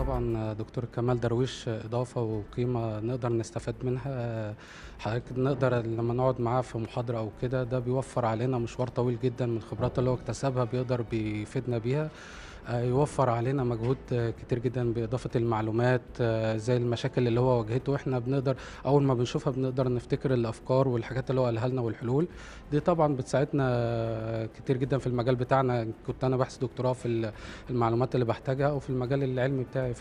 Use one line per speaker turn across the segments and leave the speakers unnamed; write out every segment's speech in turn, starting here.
طبعا دكتور كمال درويش إضافة وقيمة نقدر نستفاد منها. حضرتك نقدر لما نقعد معاه في محاضرة أو كده ده بيوفر علينا مشوار طويل جدا من الخبرات اللي هو اكتسبها بيقدر بيفيدنا بيها. يوفر علينا مجهود آه، كتير جدا بإضافة المعلومات آه، زي المشاكل اللي هو واجهته وإحنا بنقدر أول ما بنشوفها بنقدر نفتكر الأفكار والحاجات اللي هو قالها لنا والحلول. دي طبعا بتساعدنا آه، كتير جدا في المجال بتاعنا. كنت أنا باحث دكتوراه في ال- المعلومات اللي بحتاجها أو في المجال العلمي بتاعي في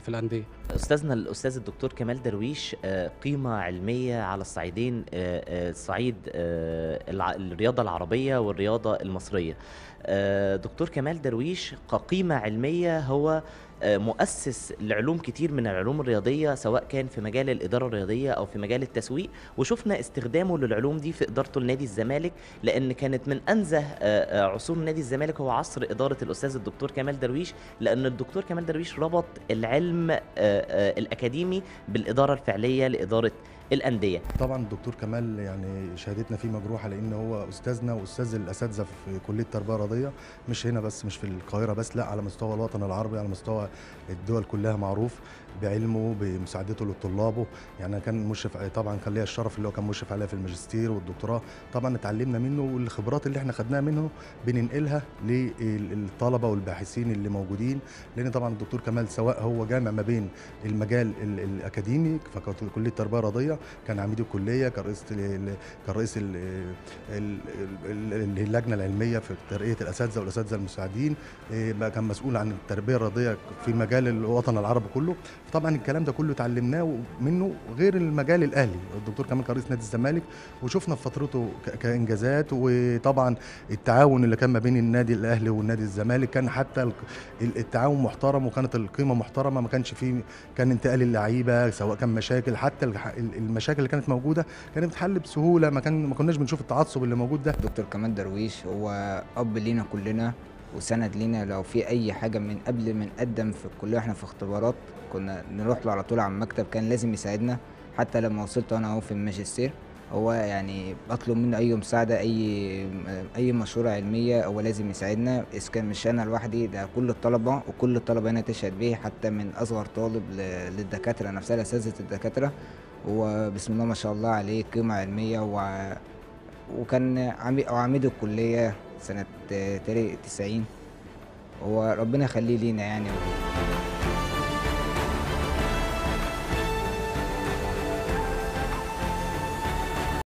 في الأندية.
أستاذنا الأستاذ الدكتور كمال درويش آه، قيمة علمية على الصعيدين آه، آه، صعيد آه، الرياضة العربية والرياضة المصرية. آه، دكتور كمال درويش كقيمه علمية هو مؤسس لعلوم كتير من العلوم الرياضية سواء كان في مجال الإدارة الرياضية أو في مجال التسويق وشفنا استخدامه للعلوم دي في إدارته لنادي الزمالك لأن كانت من أنزه آه، آه، عصور نادي الزمالك هو عصر إدارة الأستاذ الدكتور كمال درويش لأن الدكتور كمال درويش ربط العلم آه، آه، الأكاديمي بالإدارة الفعلية لإدارة الأندية.
طبعا الدكتور كمال يعني شهادتنا فيه مجروحة لأن هو أستاذنا وأستاذ الأساتذة في كلية التربيه الرياضيه مش هنا بس مش في القاهرة بس لا على مستوى الوطن العربي على مستوى الدول كلها معروف بعلمه بمساعدته لطلابه. يعني كان مشرف طبعا كان ليا الشرف اللي هو كان مشرف عليها في الماجستير والدكتوراه. طبعا اتعلمنا منه والخبرات اللي إحنا خدناها منه بننقلها للطلبة والباحثين اللي موجودين. لأن طبعا الدكتور كمال سواء هو جامع ما بين المجال ال- الأكاديمي فكلية التربية الرياضية كان عميد الكلية كان رئيس كان رئيس ال- ال- ال- ال- اللجنة العلمية في ترقية الأساتذة والأساتذة المساعدين. إيه، كان مسؤول عن التربية الرياضية في مجال الوطن العربي كله. طبعا الكلام ده كله اتعلمناه منه غير المجال الأهلي. الدكتور كمال كان رئيس نادي الزمالك وشفنا في فترته كإنجازات وطبعا التعاون اللي كان ما بين النادي الأهلي والنادي الزمالك كان حتى ال- التعاون محترم وكانت القيمة محترمة ما كانش فيه كان انتقال اللعيبة سواء كان مشاكل حتى المشاكل اللي كانت موجودة كانت بتحل بسهولة. ما كان ما كناش بنشوف التعصب اللي موجود ده.
دكتور كمال درويش هو أب لينا كلنا. وسند لينا لو في أي حاجة من قبل ما نقدم في الكلية وإحنا في اختبارات كنا نروح له على طول على المكتب كان لازم يساعدنا. حتى لما وصلت أنا أهو في الماجستير هو يعني بطلب منه أي مساعدة أي أي مشوره علمية هو لازم يساعدنا. إذا كان مش أنا لوحدي ده كل الطلبة وكل الطلبة هنا تشهد به حتى من أصغر طالب للدكاترة نفسها لأساتذة الدكاترة. هو بسم الله ما شاء الله عليه قيمة علمية و وكان عميد الكلية. سنة تاريخ 90 هو ربنا يخليه لينا يعني.